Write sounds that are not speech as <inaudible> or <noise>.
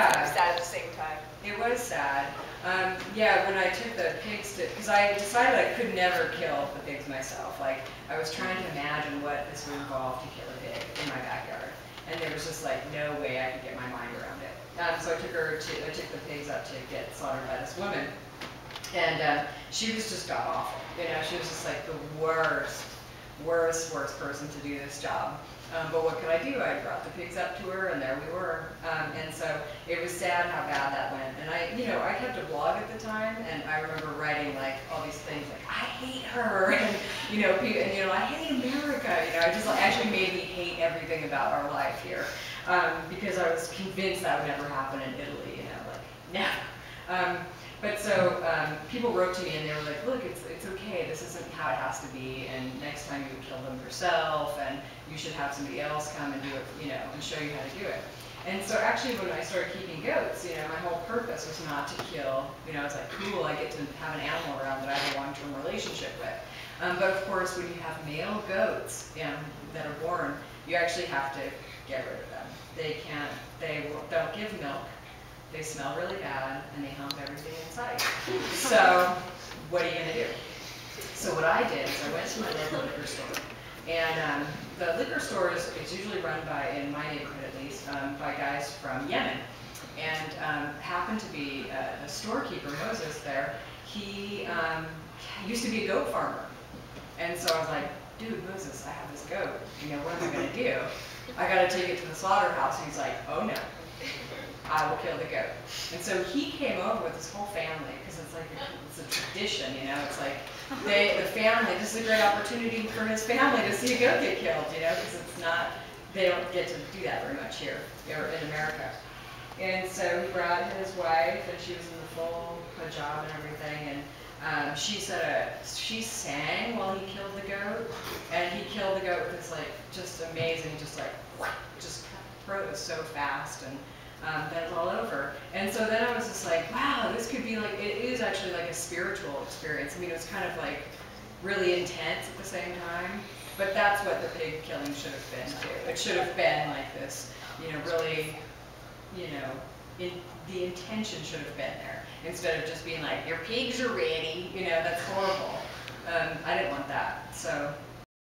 Yeah. sad at the same time. It was sad. Um, yeah, when I took the pigs to, because I decided I could never kill the pigs myself. Like, I was trying to imagine what this would involve to kill a pig in my backyard. And there was just like no way I could get my mind around it. Um, so I took her to, I took the pigs up to get slaughtered by this woman. And uh, she was just god awful. You know, she was just like the worst, worst, worst person to do this job. Um, but what could I do? I brought the pigs up to her, and there we were. Um, and it was sad how bad that went. And I, you know, I kept a blog at the time, and I remember writing like all these things like I hate her, <laughs> and you know, pe- and you know, I hate America. You know, I just like, actually made me hate everything about our life here um, because I was convinced that would never happen in Italy. You know, like never. Um, but so um, people wrote to me and they were like, look, it's, it's okay, this isn't how it has to be, and next time you would kill them yourself, and you should have somebody else come and do it, you know, and show you how to do it. And so actually when I started keeping goats, you know, my whole purpose was not to kill, you know, it's like, cool, I get to have an animal around that I have a long-term relationship with. Um, but of course, when you have male goats you know, that are born, you actually have to get rid of them. They can't, they don't give milk, they smell really bad, and they hump everything in sight. So what are you gonna do? So what I did is I went to my local liquor store. And um, the liquor store is, is usually run by, in my neighborhood at least, um, by guys from Yemen. And um, happened to be uh, the storekeeper, Moses, there. He um, used to be a goat farmer. And so I was like, dude, Moses, I have this goat. You know, what am I gonna do? I gotta take it to the slaughterhouse. And he's like, oh no, I will kill the goat. And so he came over with his whole family, because it's like, it's a tradition, you know, it's like, they, the family, this is a great opportunity for his family to see a goat get killed, you know, because it's not, they don't get to do that very much here, or in America. And so he brought his wife, and she was in the full hijab and everything, and um, she said, uh, she sang while he killed the goat, and he killed the goat with this like, just amazing, just like, just was so fast, and um, then it's all over. And so then I was just like, wow, this could be like, it is actually like a spiritual experience. I mean, it was kind of like really intense at the same time. But that's what the pig killing should have been too. It should have been like this, you know, really, you know, in, the intention should have been there. Instead of just being like, your pigs are ready, you know, that's horrible. Um, I didn't want that. So